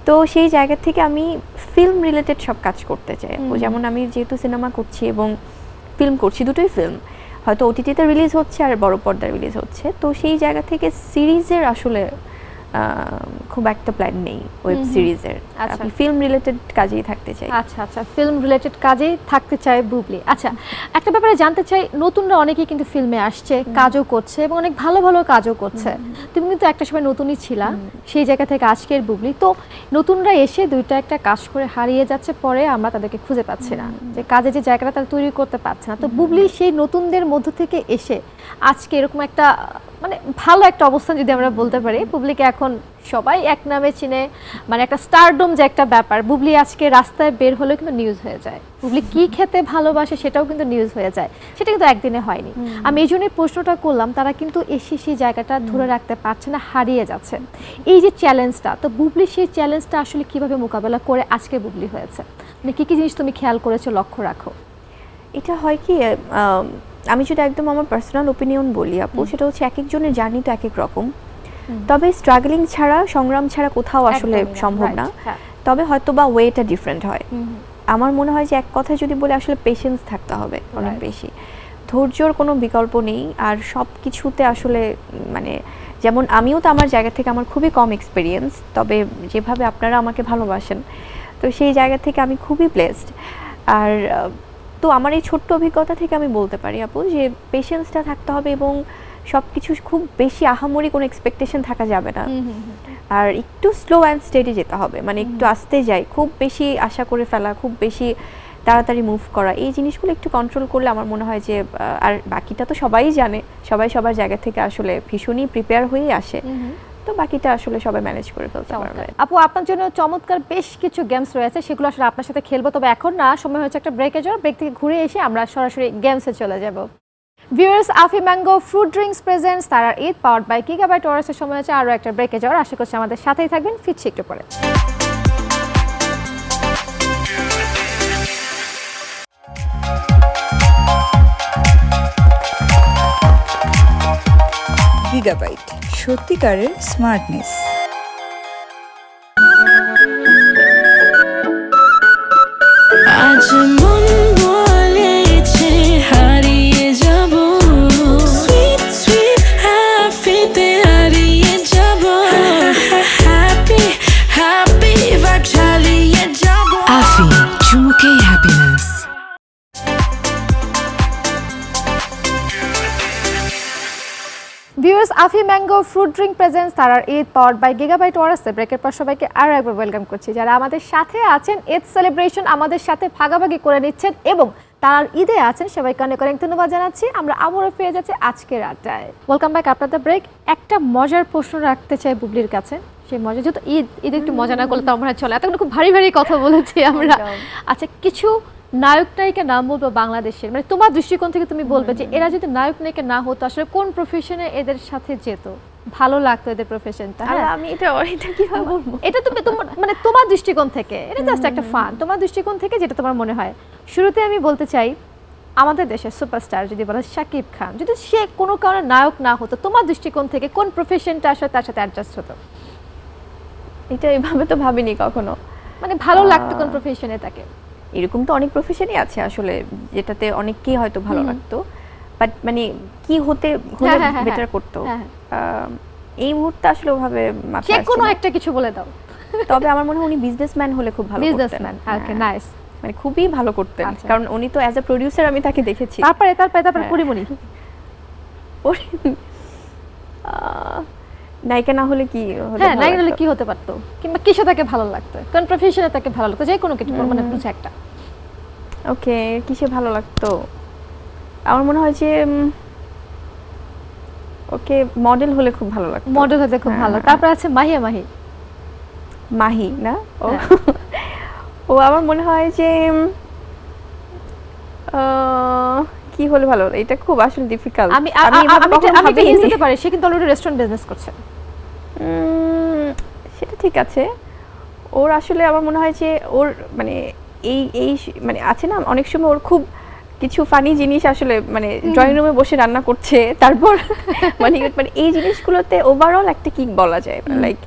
তো সেই জায়গা থেকে আমি ফিল্ম রিলেটেড সব কাজ করতে চাই। যেমন আমি যেহেতু সিনেমা করছি এবং ফিল্ম করছি দুটোই ফিল্ম হয়তো ওটিটিতে রিলিজ হচ্ছে আর বড় পর্দায় রিলিজ হচ্ছে। তো সেই জায়গা থেকে সিরিজের আসলে খুব একটা প্ল্যান নেই ওয়েব সিরিজের। আমি ফিল্ম রিলেটেড কাজেই থাকতে চাই। আচ্ছা আচ্ছা। ফিল্ম রিলেটেড কাজেই থাকতে চায় বুবলি। আচ্ছা একটা ব্যাপারে জানতে চাই নতুনরা অনেকেই কিন্তু ফিল্মে আসছে কাজও করছে এবং অনেক ভালো ভালো কাজও করছে। তুমি কিন্তু একটা সময় নতুনই ছিলা সেই জায়গা থেকে আজকের বুবলি। তো নতুনরা এসে দুইটা একটা কাজ করে হারিয়ে যাচ্ছে পরে আমরা তাদেরকে খুঁজে পাচ্ছি না। যে কাজে যে জায়গাটা তারা তৈরি করতে পারছে না। তো বুবলি সেই নতুনদের মধ্য থেকে এসে আজকে এরকম একটা মানে ভালো একটা অবস্থান যদি আমরা বলতে পারি বুবলিকে এখন সবাই এক নামে চিনে। মানে একটা স্টারডম যে একটা ব্যাপার বুবলি আজকে রাস্তায় বের হলেও কিন্তু নিউজ হয়ে যায়। বুবলি কি খেতে ভালোবাসে সেটাও কিন্তু নিউজ হয়ে যায়। সেটা কিন্তু একদিনে হয়নি। আমি এই জন্যই প্রশ্নটা করলাম তারা কিন্তু এসে সেই জায়গাটা ধরে রাখতে পারছে না হারিয়ে যাচ্ছে। এই যে চ্যালেঞ্জটা তো বুবলি সেই চ্যালেঞ্জটা আসলে কীভাবে মোকাবেলা করে আজকে বুবলি হয়েছে? মানে কি কি জিনিস তুমি খেয়াল করেছ লক্ষ্য রাখো? এটা হয় কি আম, যদি একদম আমার পার্সোনাল ওপিনিয়ন বলি আপু সেটা হচ্ছে এক একজনের জার্নি তো এক এক রকম তবে স্ট্রাগলিং ছাড়া সংগ্রাম ছাড়া কোথাও আসলে সম্ভব না। হ্যাঁ। তবে হয়তো বা ওয়েটা ডিফারেন্ট হয় আমার মনে হয় যে এক কথায় যদি বলে আসলে পেশেন্স থাকতে হবে অনেক বেশি। ধৈর্যর কোনো বিকল্প নেই আর সব কিছুতে আসলে মানে যেমন আমিও তো আমার জায়গা থেকে আমার খুবই কম এক্সপিরিয়েন্স তবে যেভাবে আপনারা আমাকে ভালোবাসেন তো সেই জায়গা থেকে আমি খুবই ব্লেসড আর তো আমার এই ছোট্ট অভিজ্ঞতা থেকে আমি বলতে পারি আপু যে পেশেন্সটা থাকতে হবে এবং সব কিছু খুব বেশি আহামরি কোনো এক্সপেকটেশন থাকা যাবে না। আর একটু স্লো অ্যান্ড স্টেডি যেতে হবে মানে একটু আস্তে যাই খুব বেশি আশা করে ফেলা খুব বেশি তাড়াতাড়ি মুভ করা এই জিনিসগুলো একটু কন্ট্রোল করলে আমার মনে হয় যে আর বাকিটা তো সবাই জানে সবাই সবার জায়গা থেকে আসলে ভীষণই প্রিপেয়ার হয়েই আসে। তো বাকিটা আসলে সবাই ম্যানেজ করে ফেলতে পারবে। আপু আপনার জন্য চমৎকার বেশ কিছু গেমস রয়েছে সেগুলো আসলে আপনার সাথে খেলব। তবে এখন না সময় হয়েছে একটা ব্রেকে যাওয়ার ব্রেক থেকে ঘুরে এসে আমরা সরাসরি গেমসে চলে যাব। Viewers Afi mango fruit drinks presents তারা ঈদ পাওয়ার বাই কিকা বাই টোরাসের সময় হচ্ছে আরও একটা ব্রেকে যাওয়ার আশা করছি আমাদের সাথেই থাকবেন। ফিরছি একটু পরে। গিগাবাইট সত্যিকারের স্মার্টনেস আজ মন Afi mango fruit drink presents তারার ঈদ পাওয়ার বাই গিগাবাইট ওয়ারাসে। ব্রেকের পর সবাইকে আরও একবার ওয়েলকাম করছি। যারা আমাদের সাথে আছেন ঈদ সেলিব্রেশন আমাদের সাথে ভাগাভাগি করে নিচ্ছেন এবং তার ঈদে আছেন সবাইকে অনেক অনেক ধন্যবাদ জানাচ্ছি। আমরা আবারও ফিরে যাচ্ছি আজকের আড্ডায়। ওয়েলকাম ব্যাক আপনাদের ব্রেক। একটা মজার প্রশ্ন রাখতে চাই বুবলির কাছে। সেই মজা যেহেতু ঈদ ঈদ একটু মজা না করলে তো আমরা চলে। এতক্ষণ খুব ভারী ভারী কথা বলেছি আমরা। আচ্ছা কিছু নায়ক নায়িকা নাম বলব বাংলাদেশের। মানে তোমার দৃষ্টিকোণ থেকে তুমি বলবে যে এরা যদি নায়ক নায়িকা না হতো আসলে কোন প্রফেশনে এদের সাথে যেত? ভালো লাগতো এদের প্রফেশনটা আর আমি এটা এটা কীভাবে বলব? এটা তুমি তোমার মানে তোমার দৃষ্টিকোণ থেকে এটা জাস্ট একটা ফান তোমার দৃষ্টিকোণ থেকে যেটা তোমার মনে হয়। শুরুতে আমি বলতে চাই আমাদের দেশের সুপারস্টার যদি বলা হয় শাকিব খান। যদি সে কোনো কারণে নায়ক না হতো তোমার দৃষ্টিকোণ থেকে কোন প্রফেশনটা আসলে তার সাথে অ্যাডজাস্ট হতো? এটা এভাবে তো ভাবিনি কখনো। মানে ভালো লাগতো কোন প্রফেশনে তাকে? এরকম তো অনেক প্রফেশনই আছে আসলে যেটাতে অনেককেই হয়তো ভালো লাগতো। বাট মানে কি হতে হলে হ্যাঁ, হ্যাঁ, হ্যাঁ, বেটার হ্যাঁ। করতো? এই মুহূর্তে আসলে ওভাবে যে কোনো একটা কিছু বলে দাও। তবে আমার মনে হয় উনি বিজনেসম্যান হলে খুব ভালো করতেন। বিজনেসম্যান ওকে নাইস মানে খুবই ভালো করতেন। আচ্ছা। কারণ উনি তো অ্যাজ আ প্রোডিউসার আমি তাকে দেখেছি। তারপরে তারপরে তারপরে। পরিমণি। পরে- নায়িকা না হলে কি হ্যাঁ নায়িকা হলে কি হতে পারতো? কিংবা কিসে তাকে ভালো লাগতো? কোন প্রফেশনে তাকে ভালো লাগতো যে কোনো কিছু মানে কিছু একটা। ওকে কিসে ভালো লাগতো? আমার মনে হয় যে ওকে মডেল হলে খুব ভালো লাগতো। মডেল হতে খুব ভালো হ্যাঁ। তারপর আছে মাহিয়া মাহি? মাহি না? ও? হ্যাঁ। [laughs] ও আমার মনে হয় যে কি হলে ভালো এটা খুব আসলে ডিফিকাল্ট আমি আ- আ- আমি আমি এটা hints পারি সে কিন্তু অলরেডি রেস্টুরেন্ট বিজনেস করছে। সেটা ঠিক আছে। ওর আসলে আমার মনে হয় যে ওর মানে এই এই মানে আছে না অনেক সময় ওর খুব কিছু ফানি জিনিস আসলে মানে ড্রয়িং রুমে বসে রান্না করছে তারপর [laughs] মানে মানে এই জিনিসগুলোতে ওভারঅল একটা কিক বলা যায়। লাইক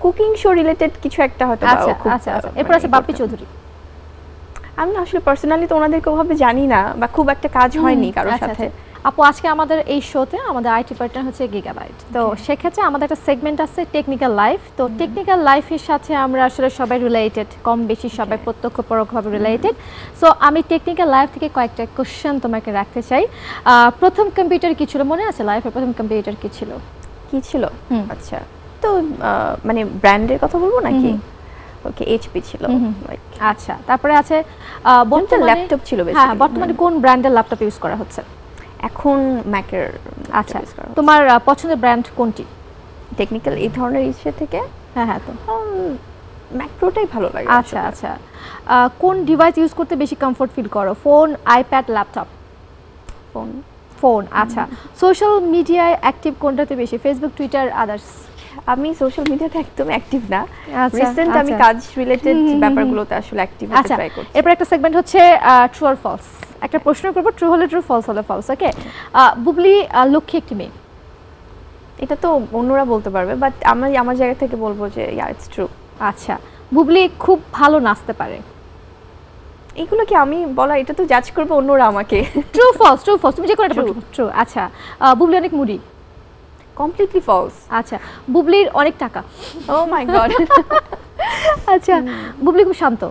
কুকিং শো রিলেটেড কিছু একটা হয়তো আচ্ছা আচ্ছা আচ্ছা। এরপর মানে আছে বাপ্পি চৌধুরী। আমি আসলে পার্সোনালি তো ওনাদেরকে ওভাবে জানি না বা খুব একটা কাজ হয়নি কারোর আচ্ছা, সাথে। আচ্ছা। আপু আজকে আমাদের এই শোতে আমাদের আইটি পার্টনার হচ্ছে গিগাবাইট তো সেক্ষেত্রে আমাদের একটা সেগমেন্ট আছে টেকনিক্যাল লাইফ তো টেকনিক্যাল লাইফের সাথে আমরা আসলে সবাই রিলেটেড কম বেশি সবাই প্রত্যক্ষ পরোক্ষভাবে রিলেটেড সো আমি টেকনিক্যাল লাইফ থেকে কয়েকটা কোশ্চেন তোমাকে রাখতে চাই। প্রথম কম্পিউটার কি ছিল? মনে আছে লাইফের প্রথম কম্পিউটার কি ছিল? কি ছিল? আচ্ছা। তো মানে ব্র্যান্ডের কথা বলব নাকি? ওকে এইচপি ছিল আচ্ছা তারপরে আছে বর্তমানে ল্যাপটপ ছিল হ্যাঁ বর্তমানে কোন ব্র্যান্ডের ল্যাপটপ ইউজ করা হচ্ছে? এখন ম্যাকের আচ্ছা তোমার পছন্দের ব্র্যান্ড কোনটি? টেকনিক্যাল এই ধরনের ইসে থেকে? হ্যাঁ হ্যাঁ তো। ম্যাক্রোটাই ভালো লাগে আচ্ছা আচ্ছা। কোন ডিভাইস ইউজ করতে বেশি কমফোর্ট ফিল করো? Phone iPad laptop phone phone আচ্ছা। সোশ্যাল মিডিয়ায় অ্যাক্টিভ কোনটাতে বেশি? ফেসবুক টুইটার আদার্স আমি সোশ্যাল মিডিয়াতে একদম অ্যাক্টিভ না। আচ্ছা, রিসেন্ট আমি আচ্ছা। কাজ রিলেটেড ব্যাপারগুলোতে আসলে অ্যাক্টিভ হতে আচ্ছা ট্রাই করছি। এরপর একটা সেগমেন্ট হচ্ছে ট্রু আর ফলস একটা প্রশ্ন করব ট্রু হলে ট্রু ফলস হলে ফলস ওকে বুবলি লক্ষ্মী একটি মেয়ে। এটা তো অন্যরা বলতে পারবে বাট আমি আমার জায়গা থেকে বলব যে ইয়া ইটস ট্রু আচ্ছা বুবলি খুব ভালো নাচতে পারে। এগুলো কি আমি বলা এটা তো জাজ করবে অন্যরা আমাকে। ট্রু ফলস ট্রু ফলস তুমি যে কোনো ট্রু আচ্ছা। বুবলি অনেক মুড়ি। কমপ্লিটলি ফলস আচ্ছা বুবলির অনেক টাকা। ও মাই গড আচ্ছা বুবলি খুব শান্ত।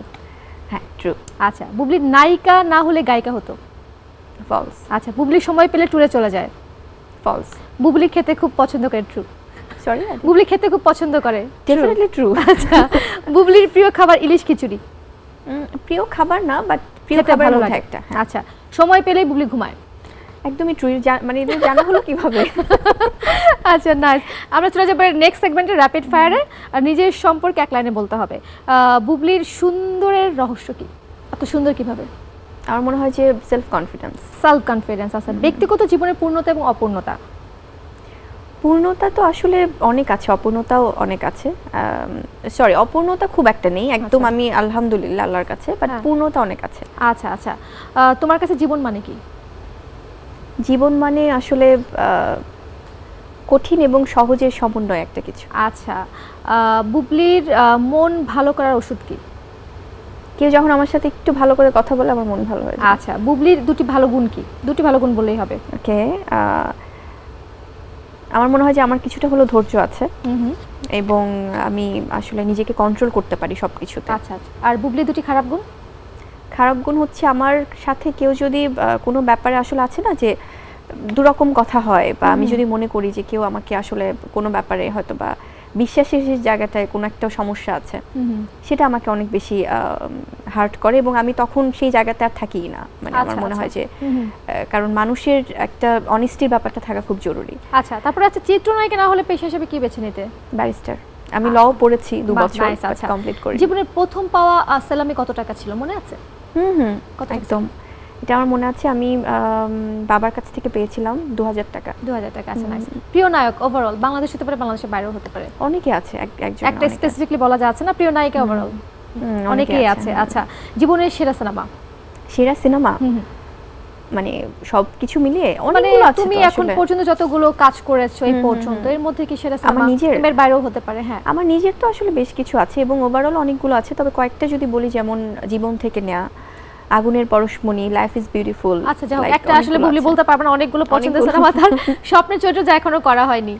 হ্যাঁ ট্রু আচ্ছা বুবলির নায়িকা না হলে গায়িকা হতো? ফলস আচ্ছা বুবলি সময় পেলে ট্যুরে চলে যায়? ফলস বুবলি খেতে খুব পছন্দ করে ট্রু সরি বুবলি খেতে খুব পছন্দ করে ডেফিনেটলি ট্রু আচ্ছা বুবলির প্রিয় খাবার ইলিশ খিচুড়ি? প্রিয় খাবার না বাট প্রিয় খাবার একটা হ্যাঁ। আচ্ছা সময় পেলেই বুবলি ঘুমায়? একদমই ট্রু মানে এটা জানা হলো কীভাবে? [laughs] আচ্ছা নাইস আমরা চলে যাব নেক্সট সেগমেন্টে র্যাপিড ফায়ারে আর নিজের সম্পর্কে এক লাইনে বলতে হবে। বুবলির সুন্দরের রহস্য কি? এত সুন্দর কীভাবে? আমার মনে হয় যে সেলফ কনফিডেন্স সেলফ কনফিডেন্স আছে ব্যক্তিগত জীবনের পূর্ণতা এবং অপূর্ণতা? পূর্ণতা তো আসলে অনেক আছে অপূর্ণতাও অনেক আছে। সরি অপূর্ণতা খুব একটা নেই একদম আচ্ছা। আমি আলহামদুলিল্লাহ আল্লাহর কাছে বাট হ্যাঁ। পূর্ণতা অনেক আছে। আচ্ছা আচ্ছা। তোমার কাছে জীবন মানে কি? জীবন মানে আসলে কঠিন এবং সহজের সমন্বয় একটা কিছু। আচ্ছা বুবলির মন ভালো করার ওষুধ কি? কেউ যখন আমার সাথে একটু ভালো করে কথা বলে আমার মন ভালো হয় আচ্ছা বুবলির দুটি ভালো গুণ কি? দুটি ভালো গুণ বললেই হবে। ওকে আমার মনে হয় যে আমার কিছুটা হলো ধৈর্য আছে। এবং আমি আসলে নিজেকে কন্ট্রোল করতে পারি সব কিছুতে আচ্ছা আচ্ছা। আর বুবলির দুটি খারাপ গুণ? খারাপ গুণ হচ্ছে আমার সাথে কেউ যদি কোনো ব্যাপারে আসলে আছে না যে দুরকম কথা হয় বা আমি যদি মনে করি যে কেউ আমাকে আসলে কোনো ব্যাপারে হয়তো বা বিশ্বাসের যে জায়গাটায় কোনো একটা সমস্যা আছে সেটা আমাকে অনেক বেশি হার্ট করে এবং আমি তখন সেই জায়গাতে আর থাকি না। মানে আমার আচ্ছা, মনে হয় আচ্ছা। যে কারণ মানুষের একটা অনেস্টির ব্যাপারটা থাকা খুব জরুরি। আচ্ছা তারপরে আছে চিত্রনায়িকা না হলে পেশা হিসেবে কি বেছে নিতে? ব্যারিস্টার আমি লও পড়েছি দু বছর আচ্ছা। কমপ্লিট করি। জীবনের প্রথম পাওয়া আহ, কত টাকা ছিল? মনে আছে? হুম হুম একদম। এটা আমার মনে আছে আমি বাবার কাছ থেকে পেয়েছিলাম দু হাজার টাকা। দু হাজার টাকা আছে নাইস প্রিয় নায়ক ওভারঅল বাংলাদেশ হতে পারে বাংলাদেশের বাইরেও হতে পারে। অনেকে আছে একজন একটা স্পেসিফিকলি বলা যাচ্ছে না প্রিয় নায়িকা ওভারঅল অনেকেই আছে। আচ্ছা। জীবনের সেরা সিনেমা? সেরা সিনেমা? মানে সব কিছু মিলিয়ে মানে অনেকগুলো আছে তুমি এখন পর্যন্ত যতগুলো কাজ করেছ এই পর্যন্ত এর মধ্যে কি সেরা আমার নিজের? এর বাইরেও হতে পারে হ্যাঁ। আমার নিজের তো আসলে বেশ কিছু আছে এবং ওভারঅল অনেকগুলো আছে তবে কয়েকটা যদি বলি যেমন জীবন থেকে নেয়া আগুনের পরশমণি লাইফ ইজ বিউটিফুল আচ্ছা হোক একটা আসলে বুবলি বলতে পারবে না অনেকগুলো পছন্দের। সিনেমা তার স্বপ্নের চরিত্র যা এখনও করা হয়নি।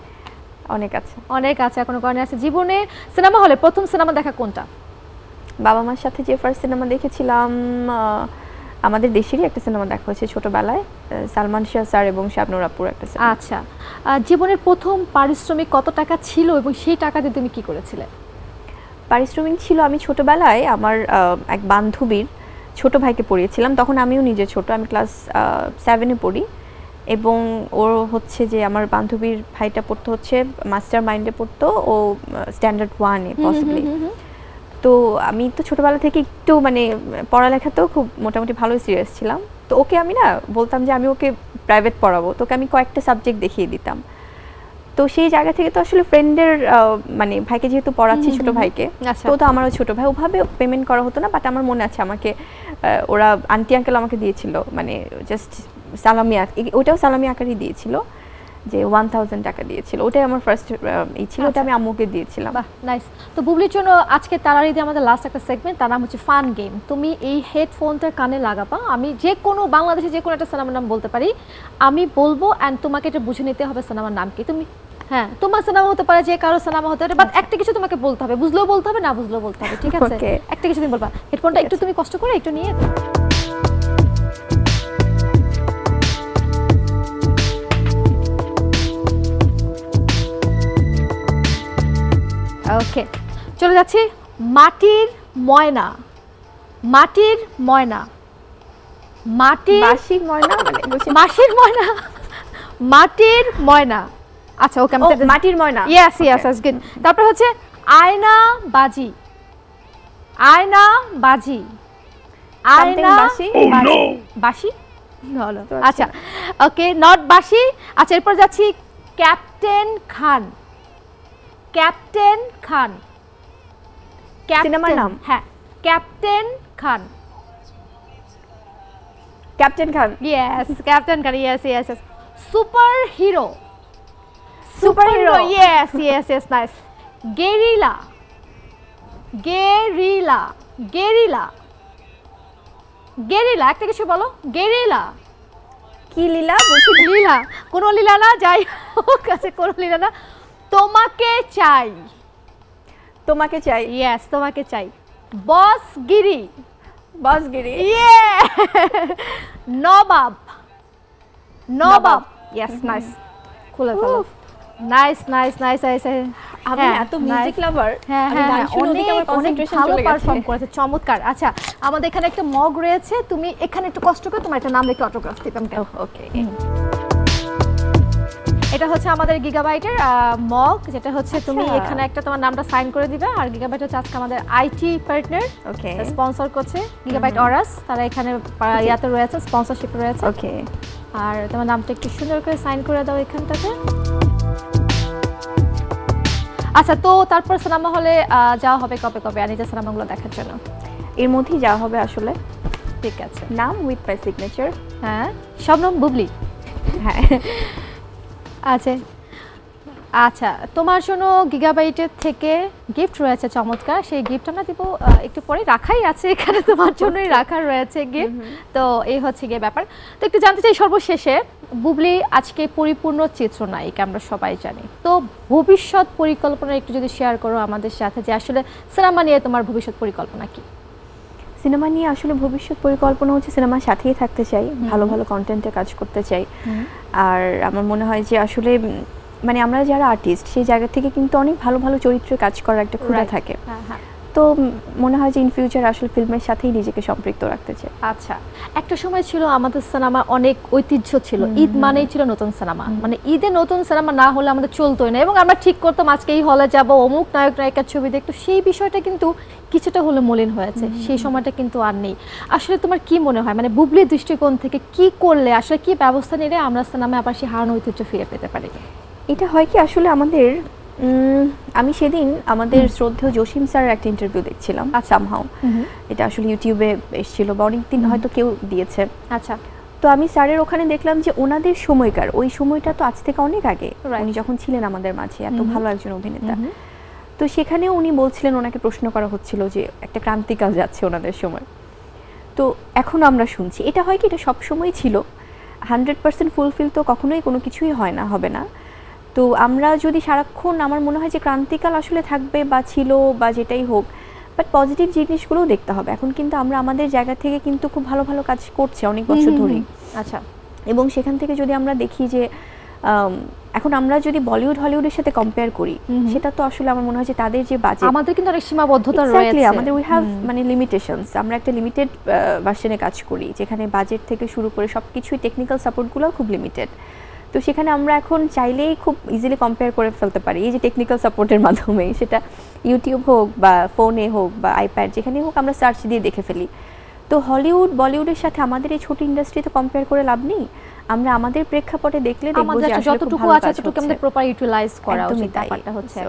অনেক আছে। অনেক আছে এখনও করা আছে জীবনে সিনেমা হলে প্রথম সিনেমা দেখা কোনটা? বাবা মার সাথে যে ফার্স্ট সিনেমা দেখেছিলাম আমাদের দেশেরই একটা সিনেমা দেখা হয়েছে ছোটবেলায় সালমান শাহ স্যার এবং শাবনুর আপুর একটা সিনেমা আচ্ছা জীবনের প্রথম পারিশ্রমিক কত টাকা ছিল এবং সেই টাকা দিয়ে তুমি কি করেছিলে পারিশ্রমিক ছিল আমি ছোটবেলায় আমার এক বান্ধবীর ছোট ভাইকে পড়িয়েছিলাম তখন আমিও নিজে ছোট আমি ক্লাস সেভেনে পড়ি। এবং ওর হচ্ছে যে আমার বান্ধবীর ভাইটা পড়তো হচ্ছে মাস্টার মাইন্ডে পড়তো ও স্ট্যান্ডার্ড ওয়ানে পসিবলি তো আমি তো ছোটবেলা থেকে একটু মানে পড়ালেখাতেও খুব মোটামুটি ভালোই সিরিয়াস ছিলাম। তো ওকে আমি না বলতাম যে আমি ওকে প্রাইভেট পড়াবো তোকে আমি কয়েকটা সাবজেক্ট দেখিয়ে দিতাম। তো সেই জায়গা থেকে তো আসলে ফ্রেন্ডের মানে ভাইকে যেহেতু পড়াচ্ছি ছোট ভাইকে আচ্ছা। তো তো আমারও ছোট ভাই ওভাবে পেমেন্ট করা হতো না বাট আমার মনে আছে আমাকে ওরা আন্টি আঙ্কেল আমাকে দিয়েছিল মানে জাস্ট সালামি আক- এ- ওটাও সালামি আকারই দিয়েছিল যে ওয়ান থাউজেন্ড টাকা দিয়েছিল। ওটাই আমার ফার্স্ট ই ছিল ওটা আমি আম্মুকে দিয়েছিলাম। বাহ নাইস তো বুবলির জন্য আজকে তারারি দিয়ে আমাদের লাস্ট একটা সেগমেন্ট তার নাম হচ্ছে ফান গেম তুমি এই হেডফোনটা কানে লাগাবা। আমি যে কোনো বাংলাদেশে যে কোনো একটা সিনেমার নাম বলতে পারি। আমি বলব অ্যান্ড তোমাকে এটা বুঝে নিতে হবে সিনেমার নাম কি। তুমি হ্যাঁ তোমার সিনেমা হতে পারে যে কারও সিনেমা হতে পারে বাট একটা কিছু তোমাকে বলতে হবে। বুঝলেও বলতে হবে না বুঝলেও বলতে হবে ঠিক আছে? [laughs] একটা কিছু তুমি বলবা। হেডফোনটা একটু তুমি কষ্ট করে একটু নিয়ে ওকে চলে যাচ্ছি মাটির ময়না। মাটির ময়না। মাটির বাসি ময়না মানে বসে- মাসির ময়না। মাটির ময়না। আচ্ছা ওকে আমি মাটির ময়না। ইয়েস ইয়েস ইয়েস গুড তারপর হচ্ছে আয়না বাজি আয়না বাজি আয়না বাসি? বাজি বাসি আচ্ছা ওকে নট বাসি আচ্ছা এরপর যাচ্ছি captain Khan. Captain Khan. Super hero guerrilla guerrilla guerrilla guerrilla একটা কিছু বলো। গেরিলা কি লীলা? লীলা। কোনো লীলা না? যাই হোক আছে কোনো লীলা না। তোমাকে চাই। তোমাকে চাই? ইয়েস তোমাকে চাই। বস গিরি বসগিরি? ইয়ে নবাব। নবাব। ইয়েস নাইস খুলে ফেলো। নাইস নাইস নাইস নাইস আমি এত মিউজিক লাভার হ্যাঁ হ্যাঁ হ্যাঁ, অনেক অনেক ভালো পারফর্ম করেছে। চমৎকার। আচ্ছা আমাদের এখানে একটা মগ রয়েছে। তুমি এখানে একটু কষ্ট করে তোমার একটা নাম লিখে অটোগ্রাফ দিতাম ওকে এটা হচ্ছে আমাদের গিগাবাইটের মগ যেটা হচ্ছে তুমি আচ্ছা। এখানে একটা তোমার নামটা সাইন করে দিবে আর গিগাবাইট হচ্ছে আজকে আমাদের আইটি পার্টনার ওকে। স্পন্সর করছে গিগাবাইট অরাস তারা এখানে ইয়াতে রয়েছে স্পন্সরশিপ রয়েছে। ওকে। আর তোমার নামটা একটু সুন্দর করে সাইন করে দাও এখানটাতে। আচ্ছা তো তারপর সিনেমা হলে যাওয়া হবে কবে কবে নিজের সিনেমাগুলো দেখার জন্য? এর মধ্যেই যাওয়া হবে আসলে। ঠিক আছে। নাম উইথ মাই সিগনেচার হ্যাঁ শবনম বুবলি। হ্যাঁ। আচ্ছা আচ্ছা তোমার জন্য গিগাবাইটের থেকে গিফট রয়েছে চমৎকার। সেই গিফট আমরা দিব একটু পরে রাখাই আছে এখানে তোমার জন্যই রাখা রয়েছে গিফট তো এই হচ্ছে গিয়ে ব্যাপার। তো একটু জানতে চাই সর্বশেষে বুবলি আজকে পরিপূর্ণ চিত্রনায়িকা আমরা সবাই জানি। তো ভবিষ্যৎ পরিকল্পনা একটু যদি শেয়ার করো আমাদের সাথে যে আসলে সিনেমা নিয়ে তোমার ভবিষ্যৎ পরিকল্পনা কি? সিনেমা নিয়ে আসলে ভবিষ্যৎ পরিকল্পনা হচ্ছে সিনেমার সাথেই থাকতে চাই ভালো ভালো কন্টেন্টে কাজ করতে চাই। আর আমার মনে হয় যে আসলে মানে আমরা যারা আর্টিস্ট সেই জায়গা থেকে কিন্তু অনেক ভালো ভালো চরিত্রে কাজ করার একটা ক্ষুধা থাকে। হ্যাঁ হ্যাঁ। তো মনে হয় যে ইন ফিউচার আসলে ফিল্মের সাথেই নিজেকে সম্পৃক্ত রাখতে চাই। আচ্ছা একটা সময় ছিল আমাদের সিনেমা অনেক ঐতিহ্য ছিল। ঈদ মানেই ছিল নতুন সিনেমা। মানে ঈদে নতুন সিনেমা না হলে আমাদের চলতোই না। এবং আমরা ঠিক করতাম আজকে এই হলে যাব অমুক নায়ক নায়িকার ছবি দেখতো। সেই বিষয়টা কিন্তু কিছুটা হলে মলিন হয়েছে। সেই সময়টা কিন্তু আর নেই। আসলে তোমার কি মনে হয়? মানে বুবলির দৃষ্টিকোণ থেকে কি করলে আসলে কি ব্যবস্থা নিলে আমরা সিনেমায় আবার সেই হারানো ঐতিহ্য ফিরে পেতে পারি? এটা হয় কি আসলে আমাদের আমি সেদিন আমাদের শ্রদ্ধেয় জসিম স্যারের একটা ইন্টারভিউ দেখছিলাম সামহাও এটা আসলে ইউটিউবে এসেছিল বা অনেকদিন হয়তো কেউ দিয়েছে। আচ্ছা। তো আমি স্যারের ওখানে দেখলাম যে ওনাদের সময়কার ওই সময়টা তো আজ থেকে অনেক আগে। উনি যখন ছিলেন আমাদের মাঝে এত ভালো একজন অভিনেতা। তো সেখানেও উনি বলছিলেন ওনাকে প্রশ্ন করা হচ্ছিল যে একটা ক্রান্তিকাল যাচ্ছে ওনাদের সময়। তো এখন আমরা শুনছি। এটা হয় কি এটা সবসময় ছিল। হান্ড্রেড পার্সেন্ট ফুলফিল তো কখনোই কোনো কিছুই হয় না হবে না। তো আমরা যদি সারাক্ষণ আমার মনে হয় যে ক্রান্তিকাল আসলে থাকবে বা ছিল বা যেটাই হোক বাট পজিটিভ জিনিসগুলোও দেখতে হবে। এখন কিন্তু আমরা আমাদের জায়গা থেকে কিন্তু খুব ভালো ভালো কাজ করছে অনেক বছর ধরেই আচ্ছা। এবং সেখান থেকে যদি আমরা দেখি যে এখন আমরা যদি বলিউড হলিউডের সাথে কম্পেয়ার করি সেটা তো আসলে আমার মনে হয় যে তাদের যে বাজেট আমাদের কিন্তু অনেক সীমাবদ্ধতা রয়েছে। আমাদের উই হ্যাভ মানে লিমিটেশনস আমরা একটা লিমিটেড ভার্সনে কাজ করি যেখানে বাজেট থেকে শুরু করে সবকিছুই টেকনিক্যাল সাপোর্টগুলোও খুব লিমিটেড তো সেখানে আমরা এখন চাইলেই খুব ইজিলি কম্পেয়ার করে ফেলতে পারি। এই যে টেকনিক্যাল সাপোর্টের মাধ্যমে, সেটা ইউটিউব হোক বা ফোনে হোক বা আইপ্যাড যেখানেই হোক আমরা সার্চ দিয়ে দেখে ফেলি। তো হলিউড বলিউডের সাথে আমাদের এই ছোট ইন্ডাস্ট্রিতে কম্পেয়ার করে লাভ নেই? আমরা আমাদের প্রেক্ষাপটে দেখলে আমাদের যতটুকু আছে ততটুকু আমাদের প্রপার ইউটিলাইজ করা উচিত ব্যাপারটা হচ্ছে।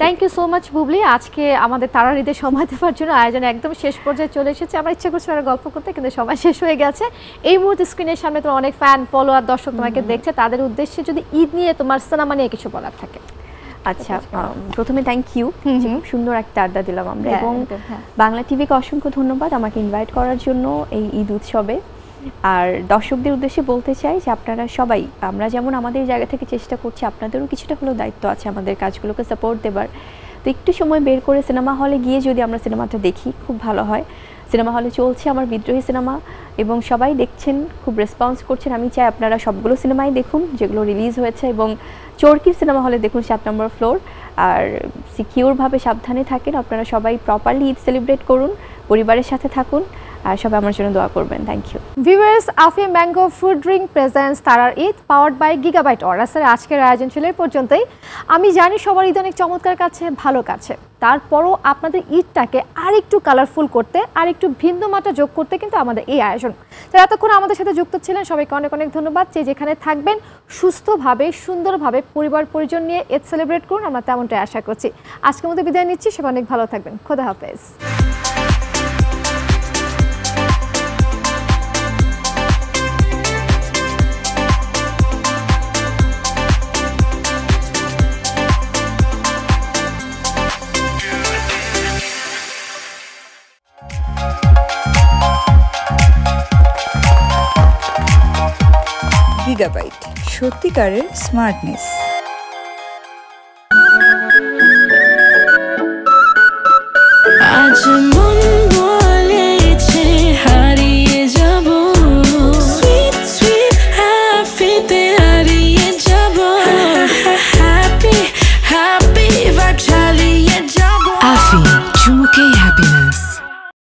Thank you so much Bubly. আজকে আমাদের তারার ঈদের সময় দেওয়ার জন্য আয়োজন একদম শেষ পর্যায়ে চলে এসেছে। আমরা ইচ্ছা করছি আরও গল্প করতে কিন্তু সময় শেষ হয়ে গেছে। এই মুহূর্তে স্ক্রিনের সামনে তোমার অনেক ফ্যান ফলোয়ার দর্শক তোমাকে দেখছে। তাদের উদ্দেশ্যে যদি ঈদ নিয়ে তোমার সিনেমা নিয়ে কিছু বলার থাকে। আচ্ছা আম, প্রথমে থ্যাংক ইউ। খুব সুন্দর একটা আড্ডা দিলাম আমরা। হ্যাঁ, এবং হ্যাঁ। বাংলা টিভিকে অসংখ্য ধন্যবাদ আমাকে ইনভাইট করার জন্য এই ঈদ উৎসবে। আর দর্শকদের উদ্দেশ্যে বলতে চাই যে আপনারা সবাই, আমরা যেমন আমাদের জায়গা থেকে চেষ্টা করছি, আপনাদেরও কিছুটা হলেও দায়িত্ব আছে আমাদের কাজগুলোকে সাপোর্ট দেবার। তো একটু সময় বের করে সিনেমা হলে গিয়ে যদি আমরা সিনেমাটা দেখি, খুব ভালো হয়। সিনেমা হলে চলছে আমার বিদ্রোহী সিনেমা এবং সবাই দেখছেন, খুব রেসপন্স করছেন। আমি চাই আপনারা সবগুলো সিনেমাই দেখুন, যেগুলো রিলিজ হয়েছে এবং চরকির সিনেমা হলে দেখুন সাত নম্বর ফ্লোর আর সিকিউরভাবে সাবধানে থাকেন, আপনারা সবাই প্রপারলি ঈদ সেলিব্রেট করুন, পরিবারের সাথে থাকুন। আর সবাই আমার জন্য দোয়া করবেন। Thank you viewers আফি mango fruit drink presents তারার ঈদ, পাওয়ার্ড বাই গিগাবাইট অরাসের আজকের আয়োজন ছিল এই পর্যন্তই। আমি জানি সবার ঈদ অনেক চমৎকার কাছে, ভালো কাছে। তারপরও আপনাদের ঈদটাকে আরেকটু কালারফুল করতে আর একটু ভিন্ন মাত্রা যোগ করতে কিন্তু আমাদের এই আয়োজন। তারা এতক্ষণ আমাদের সাথে যুক্ত ছিলেন, সবাইকে অনেক অনেক ধন্যবাদ। যে যেখানে থাকবেন, সুস্থভাবে, সুন্দরভাবে পরিবার পরিজন নিয়ে ঈদ সেলিব্রেট করুন, আমরা তেমনটাই আশা করছি। আজকের মধ্যে বিদায় নিচ্ছি, সবাই অনেক ভালো থাকবেন। খোদা হাফেজ। গিগাবাইট সত্যিকারের স্মার্টনেস আজ